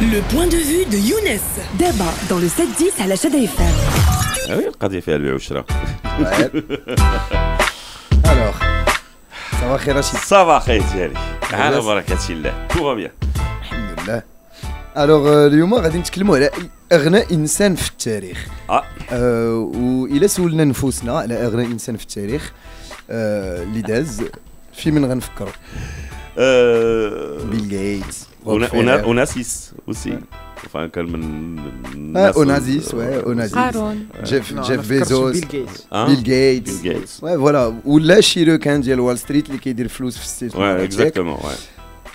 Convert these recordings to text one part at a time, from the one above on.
Le point de vue de Younes. Débat dans le 7-10 à la Chada FM. Ah oui, القضية فيها البيع والشراء alors صباح الخير رشيد صباح خير ديالي على بركه الله tout bien الحمد لله alors اليوم غادي نتكلموا على اغنى انسان في التاريخ آه أه والى سولنا نفوسنا على اغنى انسان في التاريخ اللي داز في من غنفكروا آه، بيل جيتس أوناسيس aussi enfin كان من آه أوناسيس oui أوناسيس قارون جيف جيف بيزوس بيل جيتس آه، بيل جيتس oui voilà ولا شي كان ديال وول ستريت اللي كيدير فلوس في الاستثمار exactement oui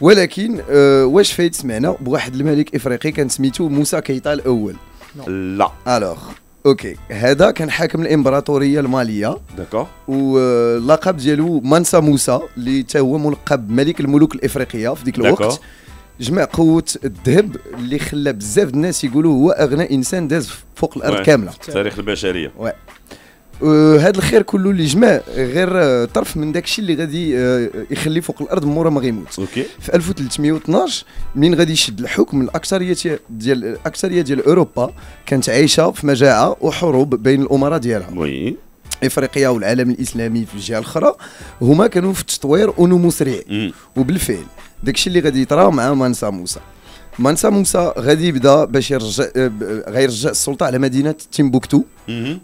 ولكن آه واش فايت سمعنا بواحد الملك افريقي كان سميتو موسى كيتا الأول لا alors OK. هذا كان حاكم الإمبراطورية المالية. d'accord. واللقب ديالو مانسا موسى اللي تا هو ملقب ملك الملوك الإفريقية في ديك الوقت. جمع قوة الذهب اللي خلى بزاف الناس يقولوا هو أغنى إنسان داز فوق الأرض oui. كاملة. تاريخ البشرية. هذا الخير كله اللي جمع غير آه، طرف من داك الشيء اللي غادي آه، يخليه فوق الأرض مورا ما غيموت. OK. في 1312 منين غادي يشد الحكم الأكثرية ديال الأكثرية ديال أوروبا كانت عايشة في مجاعة وحروب بين الأمراء ديالها. oui. إفريقيا والعالم الإسلامي في الجهة الأخرى هما كانوا في التطوير ونمو سريع. وبالفعل داكشي اللي غادي يطرا مع مانسا موسى. مانسا موسى غادي يبدا باش يرجع آه، ب- غيرجع السلطة على مدينة تيمبوكتو.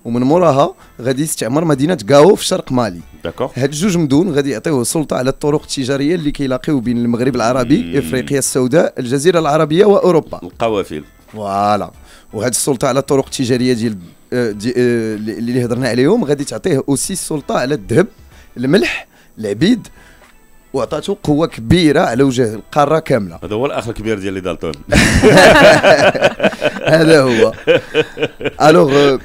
ومن موراها غادي يستعمر مدينة غاو في شرق مالي. d'accord هاد جوج مدن غادي يعطيوه السلطة على الطرق التجارية اللي كيلاقيو بين المغرب العربي مم. إفريقيا السوداء الجزيرة العربية واوروبا القوافل. voilà. وهاد السلطة على الطرق التجارية ديال آه، دي آه، اللي اللي هضرنا عليهم غادي تعطيه aussi السلطة على الذهب الملح العبيد وعطاتو قوة كبيرة على وجه القارة كاملة. هذا هو الاخ الكبير ديال دالتون. هذا هو. alors آه،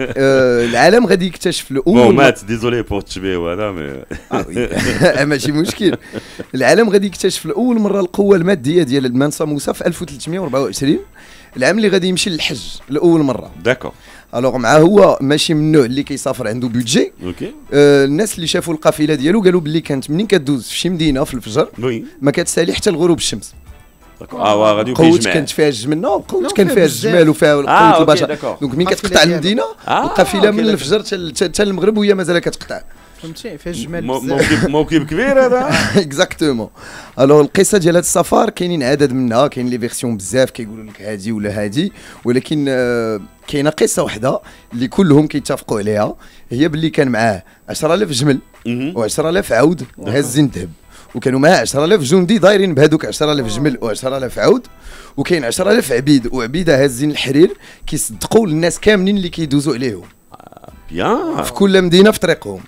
آه، العالم غادي يكتشف bon الأول مات désolé pour التشبيه هذا mais oui. ماشي مشكل. العالم غادي يكتشف لاول مرة القوة المادية ديال المانسا موسى في 1324 العام اللي غادي يمشي للحج لاول مرة. داكور الوغ مع هو ماشي من النوع اللي كيسافر عنده بودجي أوكي آه الناس اللي شافوا القافله ديالو قالوا باللي كانت منين كدوز في شي مدينه في الفجر وي ما كتسالي حتى لغروب الشمس آه غادي قوت يجمع كانت فيها الجمنه وقوت نو، كان فيها. الجمال وفيها قوه البشر دونك مين القافلة كتقطع. المدينة آه، القافله من. الفجر حتى المغرب وهي مازال كتقطع فهمتي؟ فيها الجمال بزاف. موكب موكب كبير هذا؟ اكزاكتومون alors القصة ديال هذا السفر كاينين عدد منها كاين les versions بزاف كيقولوا لك هادي ولا هادي ولكن آه، كاينة قصة واحدة اللي كلهم كيتفقوا عليها. هي باللي كان معاه 10000 جمل مهم. و10000 عود هازين ذهب وكانوا معاه 10000 جندي دايرين بهذوك 10000 جمل و10000 عود. وكاين 10000 عبيد وعبيدة هازين الحرير كيصدقوا للناس كاملين اللي كيدوزوا عليهم. bien. في كل مدينة في طريقهم.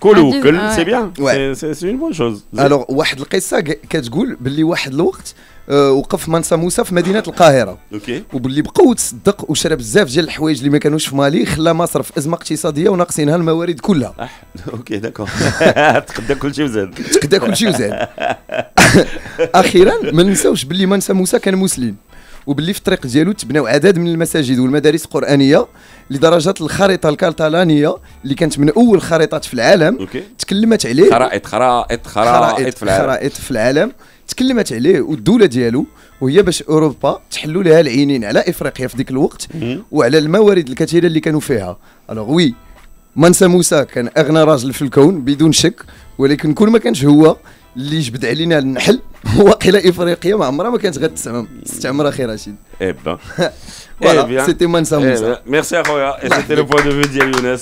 كل وكل c'est bien. c'est c'est une bonne chose alors واحد القصة كتقول باللي واحد الوقت آه، وقف منسى موسى في مدينة القاهرة. ok وباللي بقوة تصدق وشرى بزاف ديال الحوايج اللي ما كانوش في مالي خلى مصر في أزمة اقتصادية وناقصينها الموارد كلها. أح. ok d'accord تقدر كل شيء وزاد. تقدا كل شيء وزاد. أخيرا ما ننساوش باللي منسى موسى كان مسلم. وباللي في الطريق ديالو تبناو عدد من المساجد والمدارس القرانيه لدرجة الخريطة الكاتالانية اللي كانت من أول خريطات في العالم ok. تكلمت عليه. خرائط خرائط خرائط في العالم. خرائط في العالم. تكلمت عليه والدولة ديالو وهي باش أوروبا تحلوا لها العينين على إفريقيا في ذيك الوقت. وعلى الموارد الكثيرة اللي كانوا فيها. alors oui منسى موسى كان أغنى راجل في الكون بدون شك ولكن كل ما كانش هو اللي جبد علينا النحل واقيلا إفريقيا ما عمرها ما كانت غتستعمر استعمر أخي رشيد. bien فوالا سيتي منسى موسى Roya. Et c'était le point de vue d'Yel Younes.